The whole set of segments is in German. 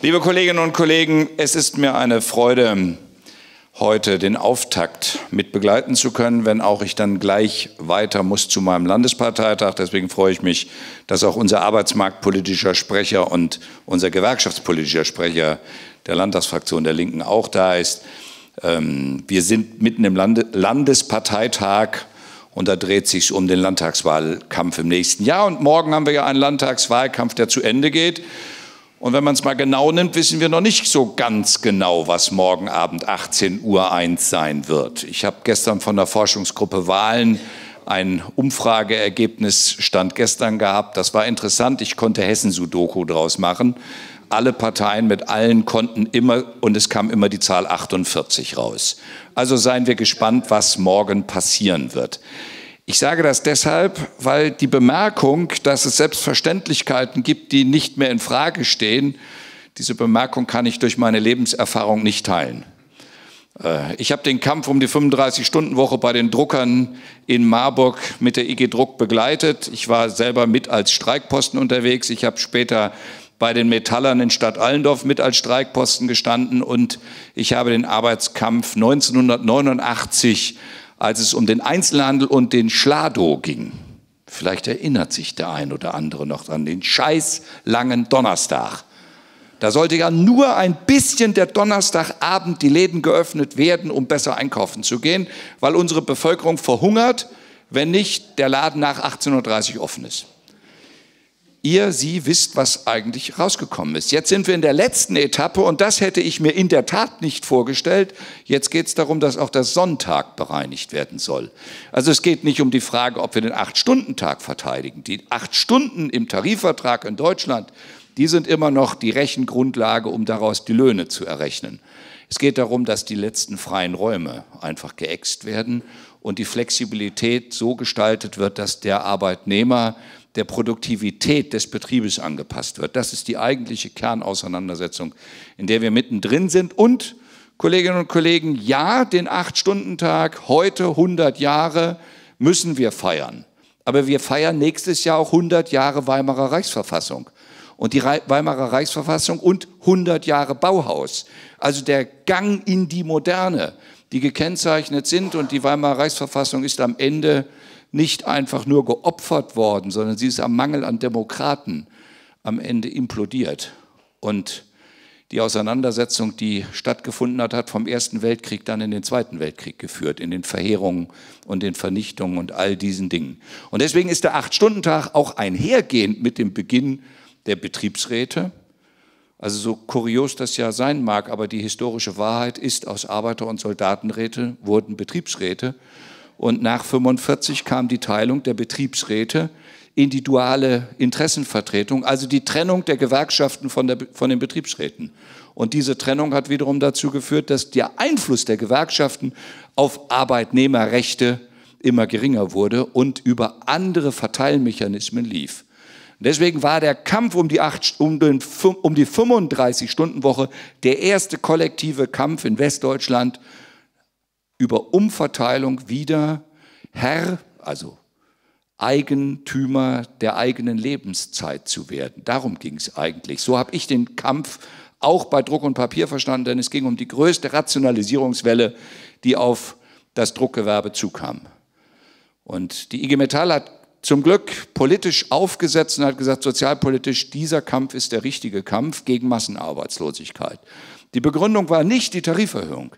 Liebe Kolleginnen und Kollegen, es ist mir eine Freude, heute den Auftakt mit begleiten zu können, wenn auch ich dann gleich weiter muss zu meinem Landesparteitag. Deswegen freue ich mich, dass auch unser arbeitsmarktpolitischer Sprecher und unser gewerkschaftspolitischer Sprecher der Landtagsfraktion der Linken auch da ist. Ähm, wir sind mitten im Landesparteitag und da dreht sich um den Landtagswahlkampf im nächsten Jahr. Und morgen haben wir ja einen Landtagswahlkampf, der zu Ende geht. Und wenn man es mal genau nimmt, wissen wir noch nicht so ganz genau, was morgen Abend 18 Uhr 1 sein wird. Ich habe gestern von der Forschungsgruppe Wahlen ein Umfrageergebnis stand gestern gehabt. Das war interessant. Ich konnte Hessen-Sudoku draus machen. Alle Parteien mit allen konnten immer, und es kam immer die Zahl 48 raus. Also seien wir gespannt, was morgen passieren wird. Ich sage das deshalb, weil die Bemerkung, dass es Selbstverständlichkeiten gibt, die nicht mehr in Frage stehen, diese Bemerkung kann ich durch meine Lebenserfahrung nicht teilen. Äh, ich habe den Kampf um die 35-Stunden-Woche bei den Druckern in Marburg mit der IG Druck begleitet. Ich war selber mit als Streikposten unterwegs. Ich habe später bei den Metallern in Stadt Allendorf mit als Streikposten gestanden und ich habe den Arbeitskampf 1989 als es um den Einzelhandel und den Schlado ging. Vielleicht erinnert sich der ein oder andere noch an den scheiß langen Donnerstag. Da sollte ja nur ein bisschen der Donnerstagabend die Läden geöffnet werden, um besser einkaufen zu gehen, weil unsere Bevölkerung verhungert, wenn nicht der Laden nach 18.30 Uhr offen ist ihr, Sie wisst, was eigentlich rausgekommen ist. Jetzt sind wir in der letzten Etappe und das hätte ich mir in der Tat nicht vorgestellt. Jetzt geht es darum, dass auch der Sonntag bereinigt werden soll. Also es geht nicht um die Frage, ob wir den Acht-Stunden-Tag verteidigen. Die acht Stunden im Tarifvertrag in Deutschland, die sind immer noch die Rechengrundlage, um daraus die Löhne zu errechnen. Es geht darum, dass die letzten freien Räume einfach geäxt werden und die Flexibilität so gestaltet wird, dass der Arbeitnehmer der Produktivität des Betriebes angepasst wird. Das ist die eigentliche Kernauseinandersetzung, in der wir mittendrin sind. Und, Kolleginnen und Kollegen, ja, den Acht-Stunden-Tag, heute 100 Jahre, müssen wir feiern. Aber wir feiern nächstes Jahr auch 100 Jahre Weimarer Reichsverfassung. Und die Weimarer Reichsverfassung und 100 Jahre Bauhaus. Also der Gang in die Moderne, die gekennzeichnet sind. Und die Weimarer Reichsverfassung ist am Ende nicht einfach nur geopfert worden, sondern sie ist am Mangel an Demokraten am Ende implodiert. Und die Auseinandersetzung, die stattgefunden hat, hat vom Ersten Weltkrieg dann in den Zweiten Weltkrieg geführt, in den Verheerungen und den Vernichtungen und all diesen Dingen. Und deswegen ist der Acht-Stunden-Tag auch einhergehend mit dem Beginn der Betriebsräte. Also so kurios das ja sein mag, aber die historische Wahrheit ist, aus Arbeiter- und Soldatenräte wurden Betriebsräte. Und nach 45 kam die Teilung der Betriebsräte in die duale Interessenvertretung, also die Trennung der Gewerkschaften von, der, von den Betriebsräten. Und diese Trennung hat wiederum dazu geführt, dass der Einfluss der Gewerkschaften auf Arbeitnehmerrechte immer geringer wurde und über andere Verteilmechanismen lief. Deswegen war der Kampf um die, um, um die 35-Stunden-Woche der erste kollektive Kampf in Westdeutschland über Umverteilung wieder Herr, also Eigentümer der eigenen Lebenszeit zu werden. Darum ging es eigentlich. So habe ich den Kampf auch bei Druck und Papier verstanden, denn es ging um die größte Rationalisierungswelle, die auf das Druckgewerbe zukam. Und die IG Metall hat zum Glück politisch aufgesetzt und hat gesagt, sozialpolitisch, dieser Kampf ist der richtige Kampf gegen Massenarbeitslosigkeit. Die Begründung war nicht die Tariferhöhung.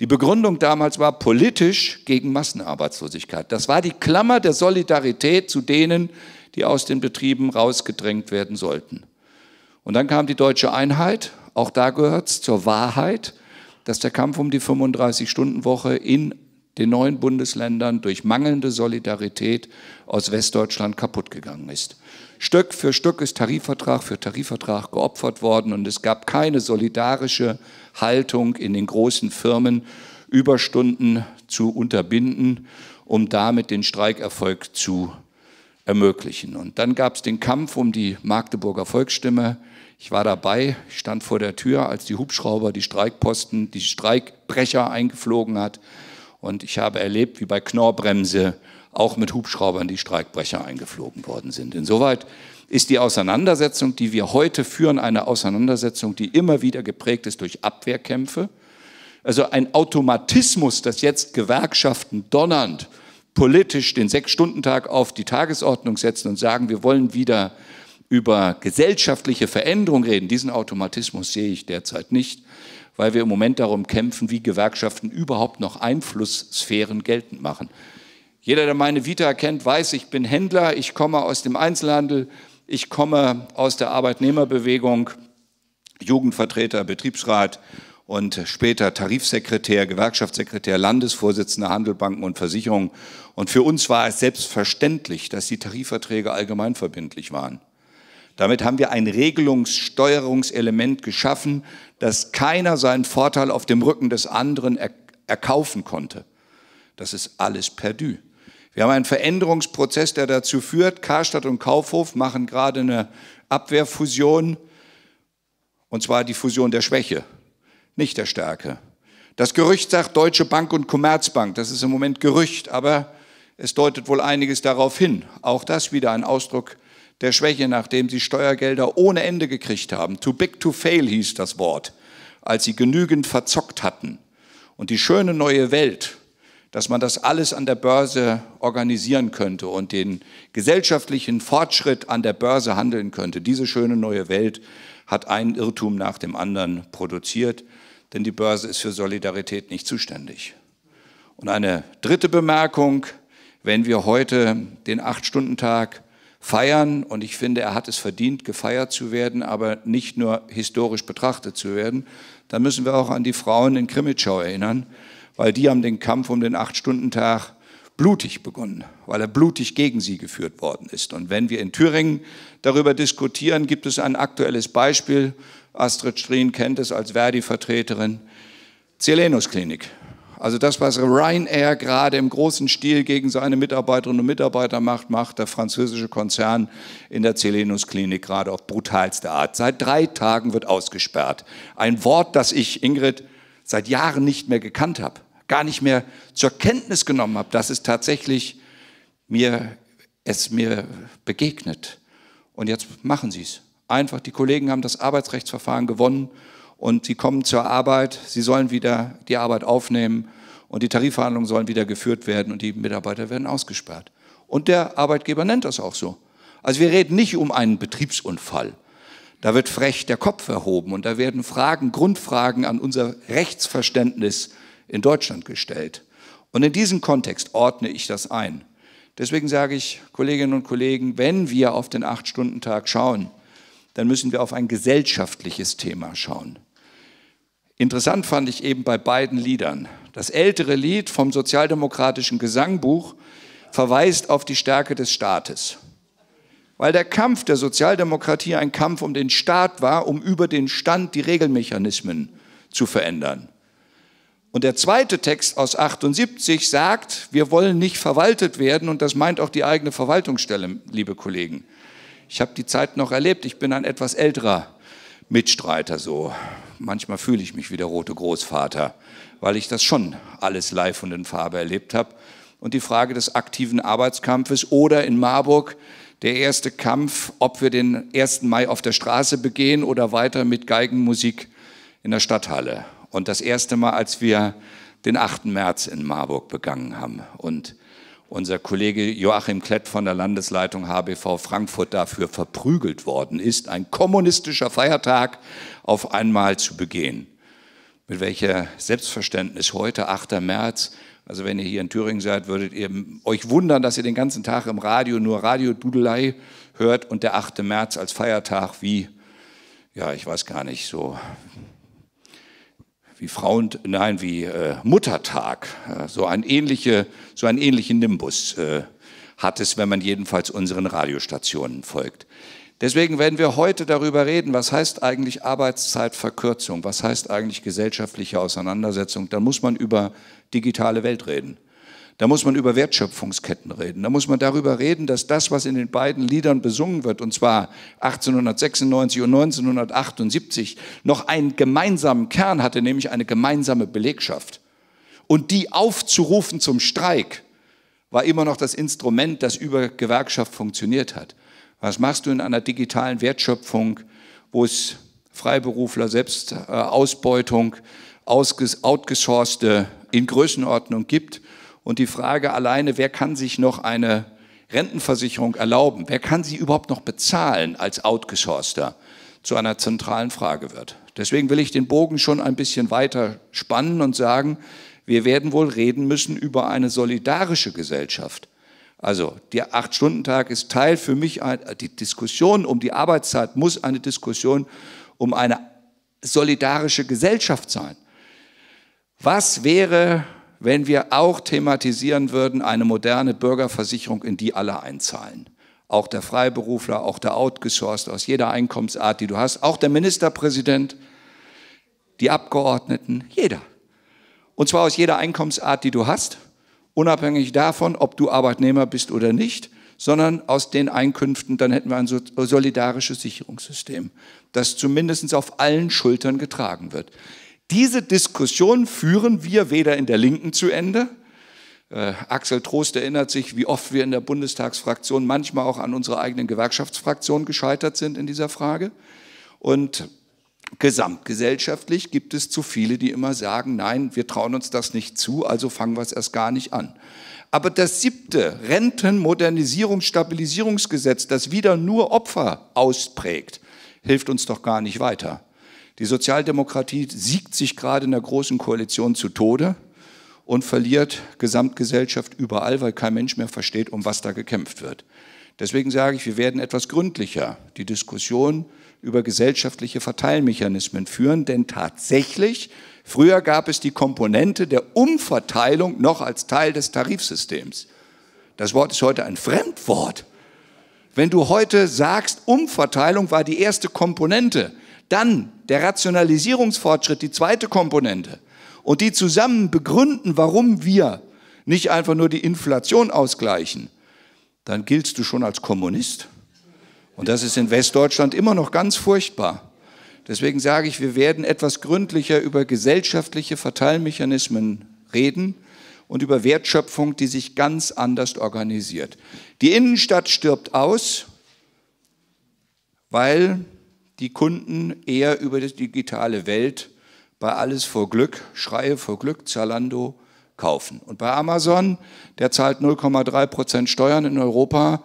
Die Begründung damals war politisch gegen Massenarbeitslosigkeit. Das war die Klammer der Solidarität zu denen, die aus den Betrieben rausgedrängt werden sollten. Und dann kam die deutsche Einheit. Auch da gehört es zur Wahrheit, dass der Kampf um die 35-Stunden-Woche in den neuen Bundesländern durch mangelnde Solidarität aus Westdeutschland kaputt gegangen ist. Stück für Stück ist Tarifvertrag für Tarifvertrag geopfert worden und es gab keine solidarische Haltung in den großen Firmen, Überstunden zu unterbinden, um damit den Streikerfolg zu ermöglichen. Und dann gab es den Kampf um die Magdeburger Volksstimme. Ich war dabei, stand vor der Tür, als die Hubschrauber die Streikposten, die Streikbrecher eingeflogen hat. Und ich habe erlebt, wie bei Knorrbremse auch mit Hubschraubern die Streikbrecher eingeflogen worden sind. Insoweit ist die Auseinandersetzung, die wir heute führen, eine Auseinandersetzung, die immer wieder geprägt ist durch Abwehrkämpfe. Also ein Automatismus, dass jetzt Gewerkschaften donnernd politisch den Sechs-Stunden-Tag auf die Tagesordnung setzen und sagen, wir wollen wieder über gesellschaftliche Veränderung reden. Diesen Automatismus sehe ich derzeit nicht, weil wir im Moment darum kämpfen, wie Gewerkschaften überhaupt noch Einflusssphären geltend machen. Jeder, der meine Vita kennt, weiß, ich bin Händler, ich komme aus dem Einzelhandel, ich komme aus der Arbeitnehmerbewegung, Jugendvertreter, Betriebsrat und später Tarifsekretär, Gewerkschaftssekretär, Landesvorsitzender Handel, Banken und Versicherungen. Und für uns war es selbstverständlich, dass die Tarifverträge allgemeinverbindlich waren. Damit haben wir ein Regelungssteuerungselement geschaffen, dass keiner seinen Vorteil auf dem Rücken des anderen erkaufen konnte. Das ist alles perdu. Wir haben einen Veränderungsprozess, der dazu führt, Karstadt und Kaufhof machen gerade eine Abwehrfusion, und zwar die Fusion der Schwäche, nicht der Stärke. Das Gerücht sagt Deutsche Bank und Commerzbank, das ist im Moment Gerücht, aber es deutet wohl einiges darauf hin. Auch das wieder ein Ausdruck der Schwäche, nachdem sie Steuergelder ohne Ende gekriegt haben. Too big to fail hieß das Wort, als sie genügend verzockt hatten. Und die schöne neue Welt, dass man das alles an der Börse organisieren könnte und den gesellschaftlichen Fortschritt an der Börse handeln könnte. Diese schöne neue Welt hat einen Irrtum nach dem anderen produziert, denn die Börse ist für Solidarität nicht zuständig. Und eine dritte Bemerkung, wenn wir heute den Acht-Stunden-Tag feiern, und ich finde, er hat es verdient, gefeiert zu werden, aber nicht nur historisch betrachtet zu werden, dann müssen wir auch an die Frauen in Krimitschau erinnern, weil die haben den Kampf um den Acht-Stunden-Tag blutig begonnen, weil er blutig gegen sie geführt worden ist. Und wenn wir in Thüringen darüber diskutieren, gibt es ein aktuelles Beispiel. Astrid Strien kennt es als Verdi-Vertreterin. Celenus Klinik. Also das, was Ryanair gerade im großen Stil gegen seine Mitarbeiterinnen und Mitarbeiter macht, macht der französische Konzern in der Celenus Klinik gerade auf brutalste Art. Seit drei Tagen wird ausgesperrt. Ein Wort, das ich, Ingrid, seit Jahren nicht mehr gekannt habe, gar nicht mehr zur Kenntnis genommen habe, dass es tatsächlich mir, es mir begegnet. Und jetzt machen sie es. Einfach, die Kollegen haben das Arbeitsrechtsverfahren gewonnen und sie kommen zur Arbeit, sie sollen wieder die Arbeit aufnehmen und die Tarifverhandlungen sollen wieder geführt werden und die Mitarbeiter werden ausgesperrt. Und der Arbeitgeber nennt das auch so. Also wir reden nicht um einen Betriebsunfall. Da wird frech der Kopf erhoben und da werden Fragen, Grundfragen an unser Rechtsverständnis in Deutschland gestellt. Und in diesem Kontext ordne ich das ein. Deswegen sage ich, Kolleginnen und Kollegen, wenn wir auf den Acht-Stunden-Tag schauen, dann müssen wir auf ein gesellschaftliches Thema schauen. Interessant fand ich eben bei beiden Liedern. Das ältere Lied vom sozialdemokratischen Gesangbuch verweist auf die Stärke des Staates weil der Kampf der Sozialdemokratie ein Kampf um den Staat war, um über den Stand die Regelmechanismen zu verändern. Und der zweite Text aus 78 sagt, wir wollen nicht verwaltet werden und das meint auch die eigene Verwaltungsstelle, liebe Kollegen. Ich habe die Zeit noch erlebt, ich bin ein etwas älterer Mitstreiter so. Manchmal fühle ich mich wie der rote Großvater, weil ich das schon alles live und in Farbe erlebt habe. Und die Frage des aktiven Arbeitskampfes oder in Marburg der erste Kampf, ob wir den 1. Mai auf der Straße begehen oder weiter mit Geigenmusik in der Stadthalle. Und das erste Mal, als wir den 8. März in Marburg begangen haben und unser Kollege Joachim Klett von der Landesleitung HBV Frankfurt dafür verprügelt worden ist, ein kommunistischer Feiertag auf einmal zu begehen. Mit welcher Selbstverständnis heute, 8. März, also wenn ihr hier in Thüringen seid, würdet ihr euch wundern, dass ihr den ganzen Tag im Radio nur Radiodudelei hört und der 8. März als Feiertag wie, ja, ich weiß gar nicht, so wie Frauen, nein, wie äh, Muttertag, äh, so, ein ähnliche, so einen ähnlichen Nimbus äh, hat es, wenn man jedenfalls unseren Radiostationen folgt. Deswegen werden wir heute darüber reden, was heißt eigentlich Arbeitszeitverkürzung, was heißt eigentlich gesellschaftliche Auseinandersetzung. Dann muss man über digitale Welt reden. Da muss man über Wertschöpfungsketten reden. Da muss man darüber reden, dass das, was in den beiden Liedern besungen wird, und zwar 1896 und 1978, noch einen gemeinsamen Kern hatte, nämlich eine gemeinsame Belegschaft. Und die aufzurufen zum Streik war immer noch das Instrument, das über Gewerkschaft funktioniert hat. Was machst du in einer digitalen Wertschöpfung, wo es Freiberufler, Selbstausbeutung, outgesourcete in Größenordnung gibt? Und die Frage alleine, wer kann sich noch eine Rentenversicherung erlauben? Wer kann sie überhaupt noch bezahlen als outgesourceter? zu einer zentralen Frage wird. Deswegen will ich den Bogen schon ein bisschen weiter spannen und sagen, wir werden wohl reden müssen über eine solidarische Gesellschaft. Also der Acht-Stunden-Tag ist Teil für mich, die Diskussion um die Arbeitszeit muss eine Diskussion um eine solidarische Gesellschaft sein. Was wäre, wenn wir auch thematisieren würden, eine moderne Bürgerversicherung, in die alle einzahlen? Auch der Freiberufler, auch der Outgesourced aus jeder Einkommensart, die du hast, auch der Ministerpräsident, die Abgeordneten, jeder. Und zwar aus jeder Einkommensart, die du hast unabhängig davon, ob du Arbeitnehmer bist oder nicht, sondern aus den Einkünften, dann hätten wir ein solidarisches Sicherungssystem, das zumindest auf allen Schultern getragen wird. Diese Diskussion führen wir weder in der Linken zu Ende, äh, Axel Trost erinnert sich, wie oft wir in der Bundestagsfraktion manchmal auch an unserer eigenen Gewerkschaftsfraktion gescheitert sind in dieser Frage. Und Gesamtgesellschaftlich gibt es zu viele, die immer sagen, nein, wir trauen uns das nicht zu, also fangen wir es erst gar nicht an. Aber das siebte Rentenmodernisierungsstabilisierungsgesetz, das wieder nur Opfer ausprägt, hilft uns doch gar nicht weiter. Die Sozialdemokratie siegt sich gerade in der großen Koalition zu Tode und verliert Gesamtgesellschaft überall, weil kein Mensch mehr versteht, um was da gekämpft wird. Deswegen sage ich, wir werden etwas gründlicher die Diskussion über gesellschaftliche Verteilmechanismen führen, denn tatsächlich, früher gab es die Komponente der Umverteilung noch als Teil des Tarifsystems. Das Wort ist heute ein Fremdwort. Wenn du heute sagst, Umverteilung war die erste Komponente, dann der Rationalisierungsfortschritt die zweite Komponente und die zusammen begründen, warum wir nicht einfach nur die Inflation ausgleichen, dann giltst du schon als Kommunist. Und das ist in Westdeutschland immer noch ganz furchtbar. Deswegen sage ich, wir werden etwas gründlicher über gesellschaftliche Verteilmechanismen reden und über Wertschöpfung, die sich ganz anders organisiert. Die Innenstadt stirbt aus, weil die Kunden eher über die digitale Welt bei Alles vor Glück, Schreie vor Glück, Zalando kaufen. Und bei Amazon, der zahlt 0,3 Prozent Steuern in Europa,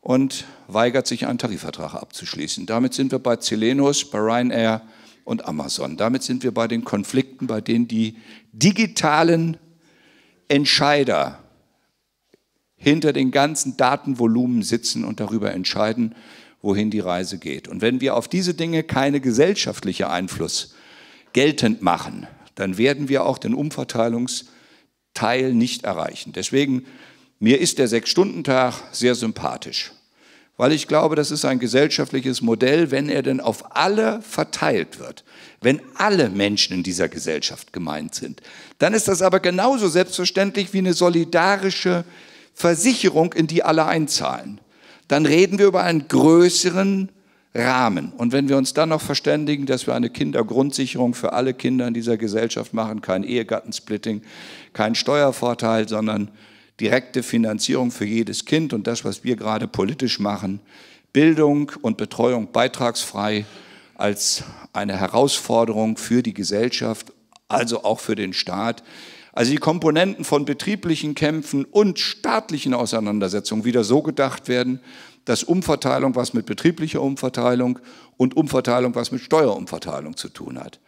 und weigert sich, einen Tarifvertrag abzuschließen. Damit sind wir bei Celenus, bei Ryanair und Amazon. Damit sind wir bei den Konflikten, bei denen die digitalen Entscheider hinter den ganzen Datenvolumen sitzen und darüber entscheiden, wohin die Reise geht. Und wenn wir auf diese Dinge keine gesellschaftliche Einfluss geltend machen, dann werden wir auch den Umverteilungsteil nicht erreichen. Deswegen mir ist der Sechs-Stunden-Tag sehr sympathisch, weil ich glaube, das ist ein gesellschaftliches Modell, wenn er denn auf alle verteilt wird, wenn alle Menschen in dieser Gesellschaft gemeint sind. Dann ist das aber genauso selbstverständlich wie eine solidarische Versicherung, in die alle einzahlen. Dann reden wir über einen größeren Rahmen. Und wenn wir uns dann noch verständigen, dass wir eine Kindergrundsicherung für alle Kinder in dieser Gesellschaft machen, kein Ehegattensplitting, kein Steuervorteil, sondern direkte Finanzierung für jedes Kind und das, was wir gerade politisch machen, Bildung und Betreuung beitragsfrei als eine Herausforderung für die Gesellschaft, also auch für den Staat. Also die Komponenten von betrieblichen Kämpfen und staatlichen Auseinandersetzungen wieder so gedacht werden, dass Umverteilung was mit betrieblicher Umverteilung und Umverteilung was mit Steuerumverteilung zu tun hat.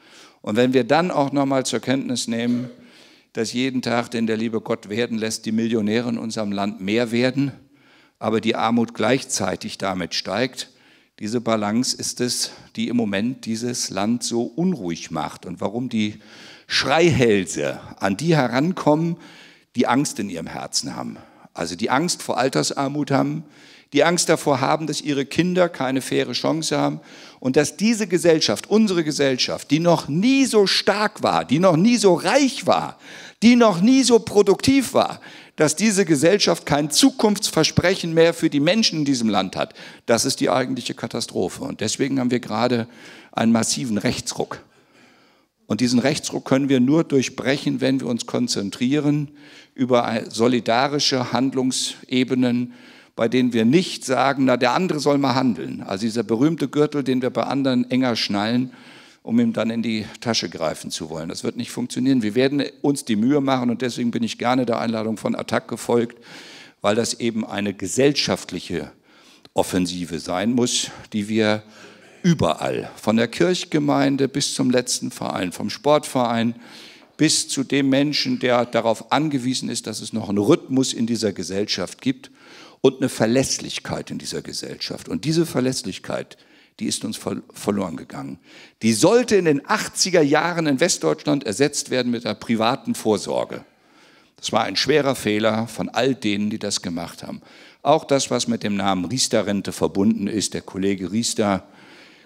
Und wenn wir dann auch nochmal zur Kenntnis nehmen, dass jeden Tag, den der liebe Gott werden lässt, die Millionäre in unserem Land mehr werden, aber die Armut gleichzeitig damit steigt. Diese Balance ist es, die im Moment dieses Land so unruhig macht und warum die Schreihälse an die herankommen, die Angst in ihrem Herzen haben. Also die Angst vor Altersarmut haben, die Angst davor haben, dass ihre Kinder keine faire Chance haben und dass diese Gesellschaft, unsere Gesellschaft, die noch nie so stark war, die noch nie so reich war, die noch nie so produktiv war, dass diese Gesellschaft kein Zukunftsversprechen mehr für die Menschen in diesem Land hat. Das ist die eigentliche Katastrophe. Und deswegen haben wir gerade einen massiven Rechtsruck. Und diesen Rechtsruck können wir nur durchbrechen, wenn wir uns konzentrieren über solidarische Handlungsebenen, bei denen wir nicht sagen, na, der andere soll mal handeln. Also dieser berühmte Gürtel, den wir bei anderen enger schnallen, um ihm dann in die Tasche greifen zu wollen. Das wird nicht funktionieren. Wir werden uns die Mühe machen und deswegen bin ich gerne der Einladung von Attac gefolgt, weil das eben eine gesellschaftliche Offensive sein muss, die wir überall, von der Kirchgemeinde bis zum letzten Verein, vom Sportverein bis zu dem Menschen, der darauf angewiesen ist, dass es noch einen Rhythmus in dieser Gesellschaft gibt und eine Verlässlichkeit in dieser Gesellschaft. Und diese Verlässlichkeit, die ist uns verloren gegangen. Die sollte in den 80er Jahren in Westdeutschland ersetzt werden mit der privaten Vorsorge. Das war ein schwerer Fehler von all denen, die das gemacht haben. Auch das, was mit dem Namen Riester-Rente verbunden ist, der Kollege Riester,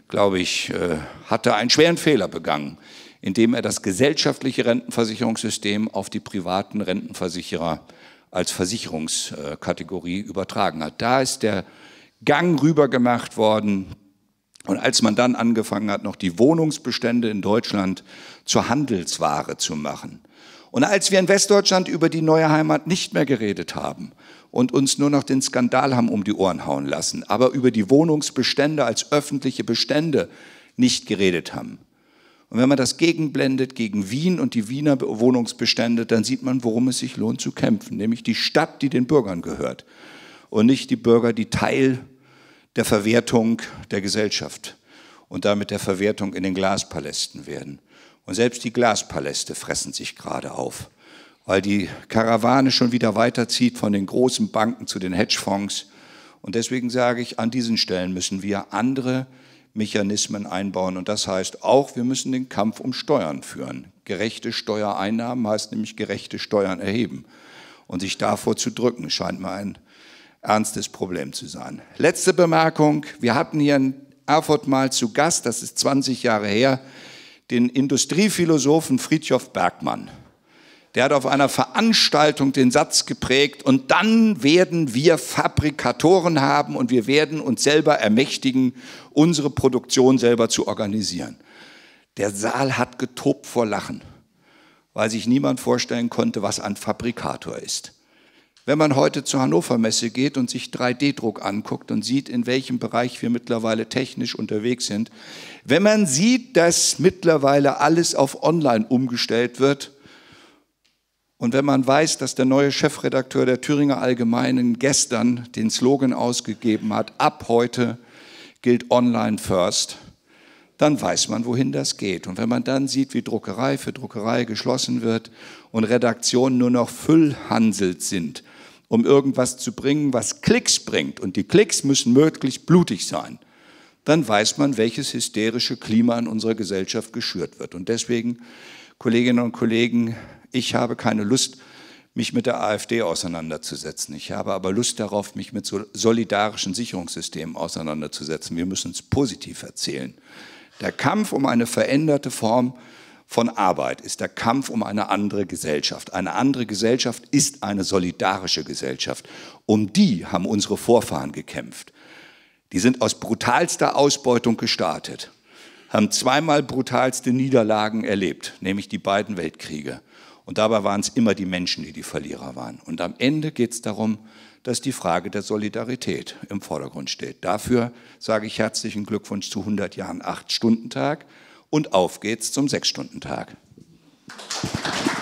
glaube ich, äh, hatte einen schweren Fehler begangen, indem er das gesellschaftliche Rentenversicherungssystem auf die privaten Rentenversicherer als Versicherungskategorie übertragen hat. Da ist der Gang rüber gemacht worden. Und als man dann angefangen hat, noch die Wohnungsbestände in Deutschland zur Handelsware zu machen. Und als wir in Westdeutschland über die neue Heimat nicht mehr geredet haben und uns nur noch den Skandal haben um die Ohren hauen lassen, aber über die Wohnungsbestände als öffentliche Bestände nicht geredet haben, und wenn man das gegenblendet gegen Wien und die Wiener Wohnungsbestände, dann sieht man, worum es sich lohnt zu kämpfen, nämlich die Stadt, die den Bürgern gehört und nicht die Bürger, die Teil der Verwertung der Gesellschaft und damit der Verwertung in den Glaspalästen werden. Und selbst die Glaspaläste fressen sich gerade auf, weil die Karawane schon wieder weiterzieht von den großen Banken zu den Hedgefonds. Und deswegen sage ich, an diesen Stellen müssen wir andere Mechanismen einbauen. Und das heißt auch, wir müssen den Kampf um Steuern führen. Gerechte Steuereinnahmen heißt nämlich gerechte Steuern erheben. Und sich davor zu drücken, scheint mir ein ernstes Problem zu sein. Letzte Bemerkung. Wir hatten hier in Erfurt mal zu Gast, das ist 20 Jahre her, den Industriephilosophen Friedhof Bergmann. Der hat auf einer Veranstaltung den Satz geprägt, und dann werden wir Fabrikatoren haben und wir werden uns selber ermächtigen, unsere Produktion selber zu organisieren. Der Saal hat getobt vor Lachen, weil sich niemand vorstellen konnte, was ein Fabrikator ist. Wenn man heute zur Hannover Messe geht und sich 3D-Druck anguckt und sieht, in welchem Bereich wir mittlerweile technisch unterwegs sind, wenn man sieht, dass mittlerweile alles auf Online umgestellt wird, und wenn man weiß, dass der neue Chefredakteur der Thüringer Allgemeinen gestern den Slogan ausgegeben hat, ab heute gilt Online First, dann weiß man, wohin das geht. Und wenn man dann sieht, wie Druckerei für Druckerei geschlossen wird und Redaktionen nur noch Füllhanselt sind, um irgendwas zu bringen, was Klicks bringt, und die Klicks müssen möglichst blutig sein, dann weiß man, welches hysterische Klima in unserer Gesellschaft geschürt wird. Und deswegen, Kolleginnen und Kollegen, ich habe keine Lust, mich mit der AfD auseinanderzusetzen. Ich habe aber Lust darauf, mich mit solidarischen Sicherungssystemen auseinanderzusetzen. Wir müssen es positiv erzählen. Der Kampf um eine veränderte Form von Arbeit ist der Kampf um eine andere Gesellschaft. Eine andere Gesellschaft ist eine solidarische Gesellschaft. Um die haben unsere Vorfahren gekämpft. Die sind aus brutalster Ausbeutung gestartet, haben zweimal brutalste Niederlagen erlebt, nämlich die beiden Weltkriege. Und dabei waren es immer die Menschen, die die Verlierer waren. Und am Ende geht es darum, dass die Frage der Solidarität im Vordergrund steht. Dafür sage ich herzlichen Glückwunsch zu 100 Jahren 8-Stunden-Tag und auf geht's zum 6-Stunden-Tag. Applaus